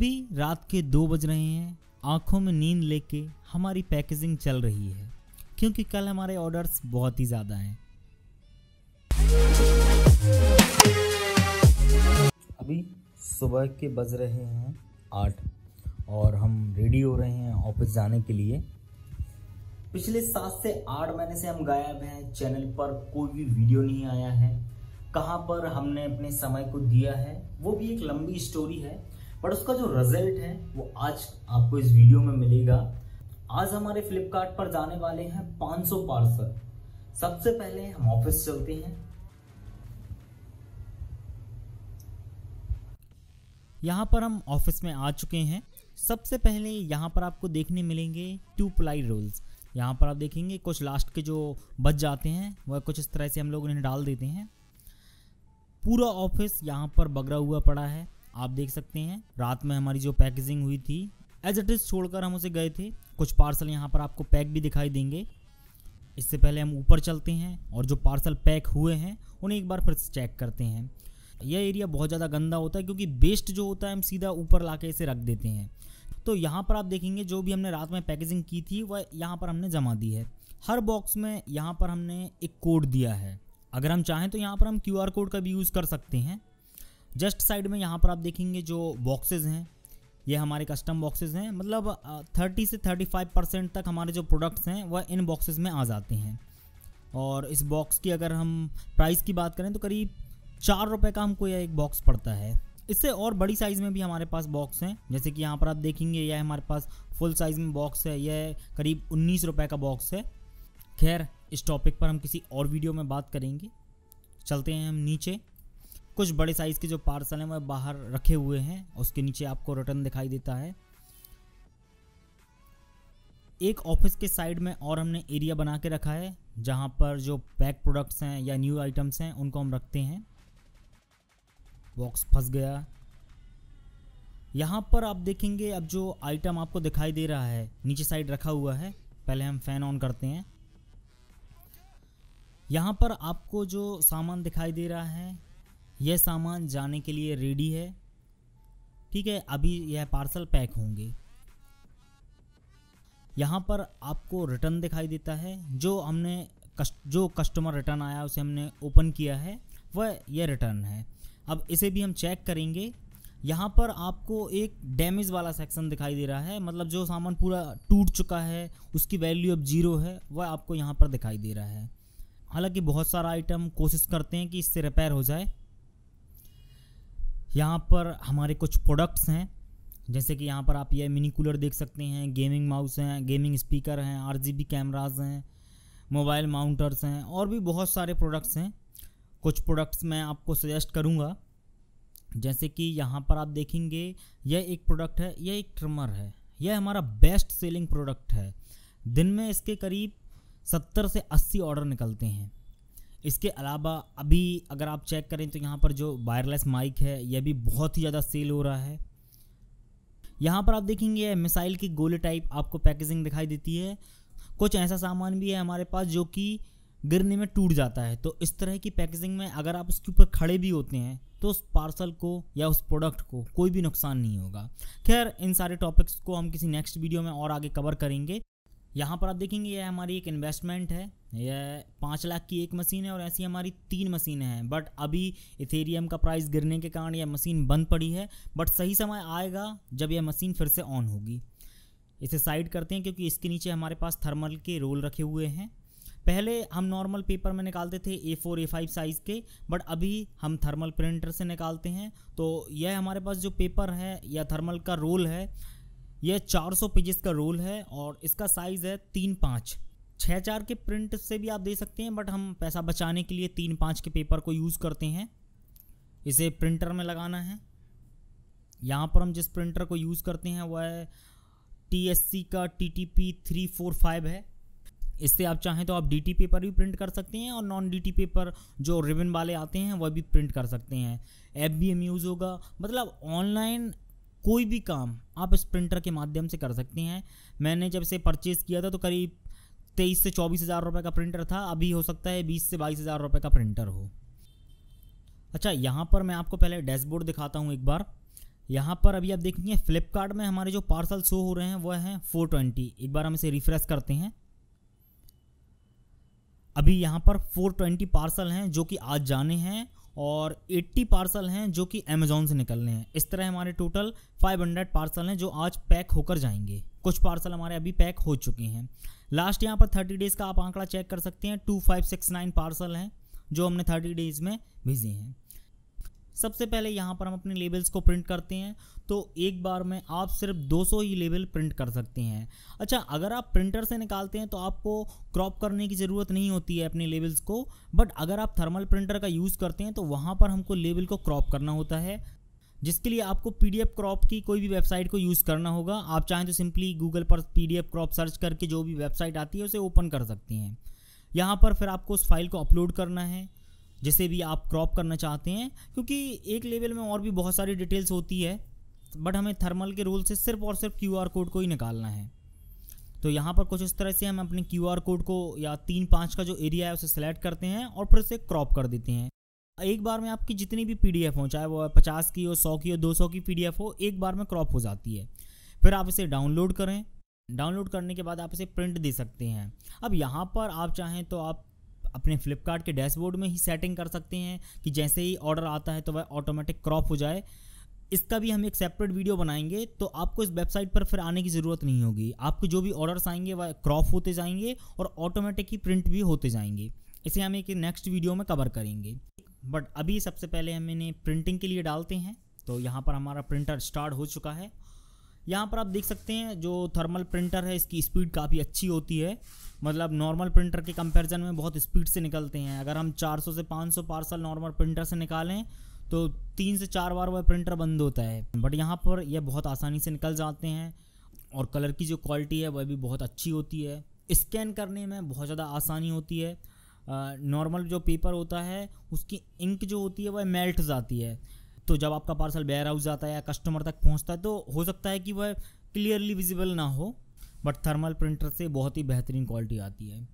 रात के दो बज रहे हैं। आँखों में नींद लेके हमारी पैकेजिंग चल रही है, क्योंकि कल हमारे ऑर्डर्स बहुत ही ज़्यादा हैं। अभी सुबह के बज रहे हैं आठ और हम रेडी हो रहे हैं ऑफ़िस जाने के लिए। पिछले सात से आठ महीने से हम गायब हैं चैनल पर कोई भी वीडियो नहीं आया है। कहाँ पर हमने अपने समय को दिया है, वो भी एक लंबी स्टोरी है। बट उसका जो रिज़ल्ट है, वो आज आपको इस वीडियो में मिलेगा। आज हमारे फ्लिपकार्ट पर जाने वाले हैं 500 पार्सल सबसे पहले हम ऑफ़िस चलते हैं। यहाँ पर हम ऑफ़िस में आ चुके हैं। सबसे पहले यहाँ पर आपको देखने मिलेंगे टू प्लाई रोल्स यहाँ पर आप देखेंगे कुछ लास्ट के जो बच जाते हैं, वह कुछ इस तरह से हम लोग उन्हें डाल देते हैं। पूरा ऑफ़िस यहाँ पर बगरा हुआ पड़ा है। आप देख सकते हैं। रात में हमारी जो पैकेजिंग हुई थी एज इट इज़ छोड़कर हम उसे गए थे। कुछ पार्सल यहाँ पर आपको पैक भी दिखाई देंगे। इससे पहले हम ऊपर चलते हैं और जो पार्सल पैक हुए हैं, उन्हें एक बार फिर से चेक करते हैं। यह एरिया बहुत ज़्यादा गंदा होता है क्योंकि वेस्ट जो होता है, हम सीधा ऊपर ला इसे रख देते हैं। तो यहाँ पर आप देखेंगे, जो भी हमने रात में पैकेजिंग की थी, वह यहाँ पर हमने जमा दी है। हर बॉक्स में यहाँ पर हमने एक कोड दिया है। अगर हम चाहें तो यहाँ पर हम क्यूआर कोड का भी यूज़ कर सकते हैं। जस्ट साइड में यहाँ पर आप देखेंगे जो बॉक्सेज हैं, ये हमारे कस्टम बॉक्सेज हैं। मतलब थर्टी से थर्टी फाइव परसेंट तक हमारे जो प्रोडक्ट्स हैं, वह इन बॉक्सेज में आ जाते हैं। और इस बॉक्स की अगर हम प्राइस की बात करें तो करीब चार रुपये का हमको यह एक बॉक्स पड़ता है। इससे और बड़ी साइज़ में भी हमारे पास बॉक्स हैं। जैसे कि यहाँ पर आप देखेंगे, यह हमारे पास फुल साइज़ में बॉक्स है। यह करीब उन्नीस रुपये का बॉक्स है। खैर, इस टॉपिक पर हम किसी और वीडियो में बात करेंगे। चलते हैं हम नीचे। कुछ बड़े साइज़ के जो पार्सल हैं, वह बाहर रखे हुए हैं, उसके नीचे आपको रिटर्न दिखाई देता है। एक ऑफ़िस के साइड में और हमने एरिया बना के रखा है, जहाँ पर जो पैक प्रोडक्ट्स हैं या न्यू आइटम्स हैं, उनको हम रखते हैं। बॉक्स फंस गया। यहाँ पर आप देखेंगे, अब जो आइटम आपको दिखाई दे रहा है, नीचे साइड रखा हुआ है, पहले हम फ़ैन ऑन करते हैं। यहाँ पर आपको जो सामान दिखाई दे रहा है यह सामान जाने के लिए रेडी है। ठीक है अभी यह पार्सल पैक होंगे। यहाँ पर आपको रिटर्न दिखाई देता है। जो हमने कस्ट, जो कस्टमर रिटर्न आया उसे हमने ओपन किया है वह यह रिटर्न है। अब इसे भी हम चेक करेंगे। यहाँ पर आपको एक डैमेज वाला सेक्शन दिखाई दे रहा है। मतलब जो सामान पूरा टूट चुका है उसकी वैल्यू अब ज़ीरो है वह आपको यहाँ पर दिखाई दे रहा है। हालाँकि बहुत सारा आइटम कोशिश करते हैं कि इससे रिपेयर हो जाए। यहाँ पर हमारे कुछ प्रोडक्ट्स हैं, जैसे कि यहाँ पर आप ये मिनी कूलर देख सकते हैं गेमिंग माउस हैं गेमिंग स्पीकर हैं आर जी कैमराज हैं मोबाइल माउंटर्स हैं, और भी बहुत सारे प्रोडक्ट्स हैं। कुछ प्रोडक्ट्स मैं आपको सजेस्ट करूँगा। जैसे कि यहाँ पर आप देखेंगे, यह एक प्रोडक्ट है, यह एक ट्रिमर है। यह हमारा बेस्ट सेलिंग प्रोडक्ट है। दिन में इसके करीब सत्तर से अस्सी ऑर्डर निकलते हैं। इसके अलावा अभी अगर आप चेक करें तो यहाँ पर जो वायरलेस माइक है, यह भी बहुत ही ज़्यादा सेल हो रहा है। यहाँ पर आप देखेंगे मिसाइल की गोले टाइप आपको पैकेजिंग दिखाई देती है। कुछ ऐसा सामान भी है हमारे पास जो कि गिरने में टूट जाता है। तो इस तरह की पैकेजिंग में अगर आप उसके ऊपर खड़े भी होते हैं तो उस पार्सल को या उस प्रोडक्ट को कोई भी नुकसान नहीं होगा। खैर, इन सारे टॉपिक्स को हम किसी नेक्स्ट वीडियो में और आगे कवर करेंगे। यहाँ पर आप देखेंगे, यह हमारी एक इन्वेस्टमेंट है। यह पाँच लाख की एक मशीन है और ऐसी हमारी तीन मशीनें हैं। बट अभी इथेरियम का प्राइस गिरने के कारण यह मशीन बंद पड़ी है। बट सही समय आएगा जब यह मशीन फिर से ऑन होगी। इसे साइड करते हैं क्योंकि इसके नीचे हमारे पास थर्मल के रोल रखे हुए हैं। पहले हम नॉर्मल पेपर में निकालते थे A four A five size के बट अभी हम थर्मल प्रिंटर से निकालते हैं। तो यह हमारे पास जो पेपर है या थर्मल का रोल है। यह 400 पेजेस का रोल है और इसका साइज़ है तीन पाँच। छः चार के प्रिंट से भी आप दे सकते हैं बट हम पैसा बचाने के लिए तीन पाँच के पेपर को यूज़ करते हैं। इसे प्रिंटर में लगाना है। यहाँ पर हम जिस प्रिंटर को यूज़ करते हैं, वह टी एस सी का T T P three four five है। इससे आप चाहें तो आप डी टी पेपर भी प्रिंट कर सकते हैं और नॉन डी टी पेपर जो रिबन वाले आते हैं, वह भी प्रिंट कर सकते हैं। ऐप भी हम यूज़ होगा। मतलब ऑनलाइन कोई भी काम आप इस प्रिंटर के माध्यम से कर सकते हैं। मैंने जब इसे परचेज़ किया था तो करीब तेईस से चौबीस हज़ार रुपये का प्रिंटर था, अभी हो सकता है बीस से बाईस हज़ार रुपये का प्रिंटर हो। अच्छा यहाँ पर मैं आपको पहले डैशबोर्ड दिखाता हूँ एक बार। यहाँ पर अभी आप देखेंगे फ्लिपकार्ट में हमारे जो पार्सल शो हो रहे हैं, वह हैं 420 एक बार हम इसे रिफ्रेश करते हैं। अभी यहाँ पर 420 पार्सल हैं, जो कि आज जाने हैं, और 80 पार्सल हैं, जो कि अमेजोन से निकलने हैं। इस तरह हमारे टोटल 500 पार्सल हैं, जो आज पैक होकर जाएँगे। कुछ पार्सल हमारे अभी पैक हो चुके हैं। लास्ट यहाँ पर 30 डेज़ का आप आंकड़ा चेक कर सकते हैं। 2569 पार्सल हैं, जो हमने 30 डेज़ में भेजे हैं। सबसे पहले यहाँ पर हम अपने लेबल्स को प्रिंट करते हैं तो एक बार में आप सिर्फ़ 200 ही लेबल प्रिंट कर सकते हैं। अच्छा अगर आप प्रिंटर से निकालते हैं तो आपको क्रॉप करने की ज़रूरत नहीं होती है अपने लेबल्स को बट अगर आप थर्मल प्रिंटर का यूज़ करते हैं तो वहाँ पर हमको लेबल को क्रॉप करना होता है। जिसके लिए आपको पीडीएफ क्रॉप की कोई भी वेबसाइट को यूज़ करना होगा। आप चाहें तो सिंपली गूगल पर पीडीएफ क्रॉप सर्च करके जो भी वेबसाइट आती है, उसे ओपन कर सकते हैं। यहाँ पर फिर आपको उस फ़ाइल को अपलोड करना है, जिसे भी आप क्रॉप करना चाहते हैं। क्योंकि एक लेवल में और भी बहुत सारी डिटेल्स होती है, बट हमें थर्मल के रूल से सिर्फ़ और सिर्फ़ क्यूआर कोड को ही निकालना है। तो यहाँ पर कुछ इस तरह से हम अपने क्यूआर कोड को या तीन पाँच का जो एरिया है, उसे सेलेक्ट करते हैं और फिर उसे क्रॉप कर देते हैं। एक बार में आपकी जितनी भी पी डी एफ़ हो, चाहे वो पचास की हो, सौ की हो, दो सौ की पी डी एफ़ हो, एक बार में क्रॉप हो जाती है। फिर आप इसे डाउनलोड करें। डाउनलोड करने के बाद आप इसे प्रिंट दे सकते हैं। अब यहाँ पर आप चाहें तो आप अपने फ्लिपकार्ट के डैशबोर्ड में ही सेटिंग कर सकते हैं कि जैसे ही ऑर्डर आता है तो वह ऑटोमेटिक क्रॉप हो जाए। इसका भी हम एक सेपरेट वीडियो बनाएँगे तो आपको इस वेबसाइट पर फिर आने की ज़रूरत नहीं होगी। आपको जो भी ऑर्डर्स आएँगे, वह क्रॉप होते जाएँगे और ऑटोमेटिक ही प्रिंट भी होते जाएँगे। इसे हम एक नेक्स्ट वीडियो में कवर करेंगे। बट अभी सबसे पहले हम इन्हें प्रिंटिंग के लिए डालते हैं। तो यहाँ पर हमारा प्रिंटर स्टार्ट हो चुका है। यहाँ पर आप देख सकते हैं, जो थर्मल प्रिंटर है, इसकी स्पीड काफ़ी अच्छी होती है। मतलब नॉर्मल प्रिंटर के कंपैरिजन में बहुत स्पीड से निकलते हैं। अगर हम 400 से 500 पार्सल नॉर्मल प्रिंटर से निकालें तो तीन से चार बार वह प्रिंटर बंद होता है। बट यहाँ पर यह बहुत आसानी से निकल जाते हैं। और कलर की जो क्वालिटी है, वह भी बहुत अच्छी होती है। स्कैन करने में बहुत ज़्यादा आसानी होती है। नॉर्मल जो पेपर होता है, उसकी इंक जो होती है, वह मेल्ट जाती है। तो जब आपका पार्सल वेयर हाउस जाता है या कस्टमर तक पहुँचता है तो हो सकता है कि वह क्लियरली विजिबल ना हो बट थर्मल प्रिंटर से बहुत ही बेहतरीन क्वालिटी आती है।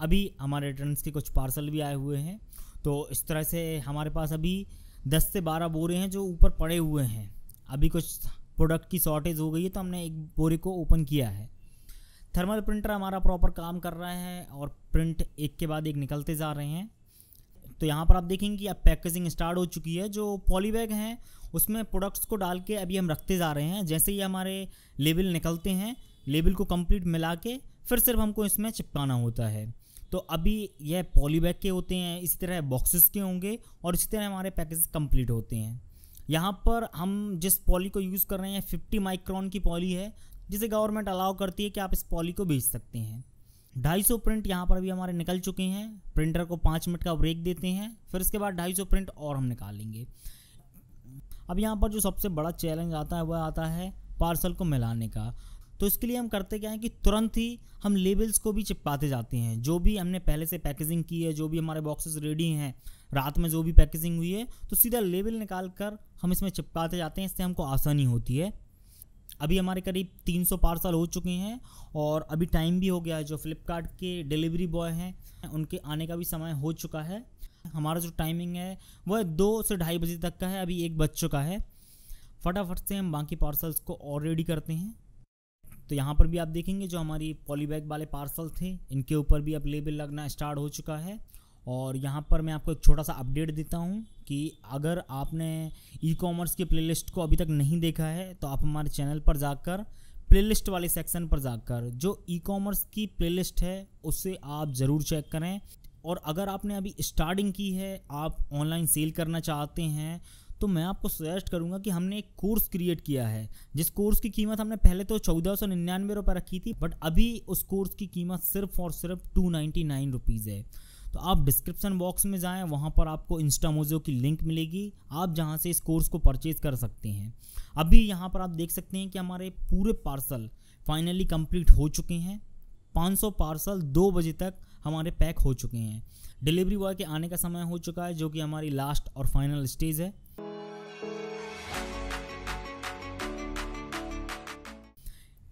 अभी हमारे रिटर्न के कुछ पार्सल भी आए हुए हैं तो इस तरह से हमारे पास अभी 10 से 12 बोरे हैं जो ऊपर पड़े हुए हैं। अभी कुछ प्रोडक्ट की शॉर्टेज हो गई है तो हमने एक बोरे को ओपन किया है। थर्मल प्रिंटर हमारा प्रॉपर काम कर रहा है और प्रिंट एक के बाद एक निकलते जा रहे हैं। तो यहाँ पर आप देखेंगे कि अब पैकेजिंग स्टार्ट हो चुकी है, जो पॉलीबैग हैं, उसमें प्रोडक्ट्स को डाल के अभी हम रखते जा रहे हैं। जैसे ही हमारे लेबल निकलते हैं लेबल को कंप्लीट मिला के फिर सिर्फ़ हमको इसमें चिपकाना होता है। तो अभी यह पॉलीबैग के होते हैं, इसी तरह बॉक्सेस के होंगे और इसी तरह हमारे पैकेज कंप्लीट होते हैं। यहाँ पर हम जिस पॉली को यूज़ कर रहे हैं फिफ्टी माइक्रॉन की पॉली है जिसे गवर्नमेंट अलाउ करती है कि आप इस पॉली को बेच सकते हैं। ढाई सौ प्रिंट यहाँ पर भी हमारे निकल चुके हैं। प्रिंटर को पाँच मिनट का ब्रेक देते हैं, फिर इसके बाद ढाई सौ प्रिंट और हम निकालेंगे। अब यहाँ पर जो सबसे बड़ा चैलेंज आता है, वह आता है पार्सल को मिलाने का। तो इसके लिए हम करते क्या है कि तुरंत ही हम लेबल्स को भी चिपकाते जाते हैं। जो भी हमने पहले से पैकेजिंग की है, जो भी हमारे बॉक्सेस रेडी हैं, रात में जो भी पैकेजिंग हुई है तो सीधा लेबल निकाल कर हम इसमें चिपकाते जाते हैं। इससे हमको आसानी होती है। अभी हमारे करीब 300 पार्सल हो चुके हैं और अभी टाइम भी हो गया है जो फ्लिपकार्ट के डिलीवरी बॉय हैं, उनके आने का भी समय हो चुका है। हमारा जो टाइमिंग है वह दो से ढाई बजे तक का है, अभी एक बज चुका है। फटाफट से हम बाकी पार्सल्स को और रेडी करते हैं। तो यहाँ पर भी आप देखेंगे जो हमारी पॉलीबैग वाले पार्सल थे, इनके ऊपर भी अब लेबल लगना स्टार्ट हो चुका है। और यहाँ पर मैं आपको एक छोटा सा अपडेट देता हूँ कि अगर आपने ई कॉमर्स की प्लेलिस्ट को अभी तक नहीं देखा है तो आप हमारे चैनल पर जाकर प्लेलिस्ट वाले सेक्शन पर जाकर जो ई कॉमर्स की प्लेलिस्ट है, उसे आप ज़रूर चेक करें। और अगर आपने अभी स्टार्टिंग की है, आप ऑनलाइन सेल करना चाहते हैं तो मैं आपको सजेस्ट करूँगा कि हमने एक कोर्स क्रिएट किया है। जिस कोर्स की कीमत हमने पहले तो चौदह सौ निन्यानवे रुपये रखी थी बट अभी उस कोर्स की कीमत सिर्फ़ और सिर्फ़ टू नाइन्टी नाइन रुपीज़ है। तो आप डिस्क्रिप्शन बॉक्स में जाएँ, वहाँ पर आपको इंस्टामोजो की लिंक मिलेगी। आप जहाँ से इस कोर्स को परचेज कर सकते हैं। अभी यहाँ पर आप देख सकते हैं कि हमारे पूरे पार्सल फाइनली कंप्लीट हो चुके हैं। 500 पार्सल दो बजे तक हमारे पैक हो चुके हैं। डिलीवरी बॉय के आने का समय हो चुका है, जो कि हमारी लास्ट और फाइनल स्टेज है।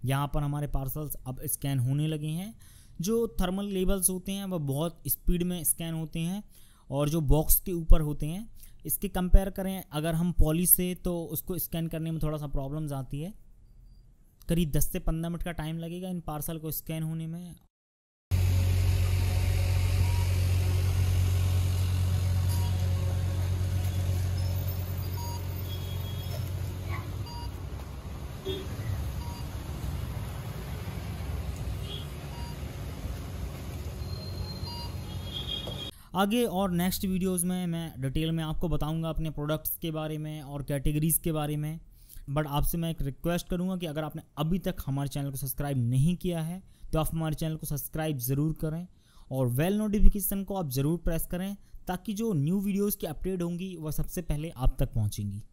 यहाँ पर हमारे पार्सल्स अब स्कैन होने लगे हैं। जो थर्मल लेबल्स होते हैं, वह बहुत स्पीड में स्कैन होते हैं और जो बॉक्स के ऊपर होते हैं, इसके कंपेयर करें, अगर हम पॉली से तो उसको स्कैन करने में थोड़ा सा प्रॉब्लम्स आती है। करीब 10 से 15 मिनट का टाइम लगेगा इन पार्सल को स्कैन होने में आगे और नेक्स्ट वीडियोज़ में मैं डिटेल में आपको बताऊँगा अपने प्रोडक्ट्स के बारे में और कैटेगरीज़ के बारे में। बट आपसे मैं एक रिक्वेस्ट करूँगा कि अगर आपने अभी तक हमारे चैनल को सब्सक्राइब नहीं किया है तो आप हमारे चैनल को सब्सक्राइब ज़रूर करें और वेल नोटिफिकेशन को आप ज़रूर प्रेस करें, ताकि जो न्यू वीडियोज़ की अपडेट होंगी, वह सबसे पहले आप तक पहुँचेंगी।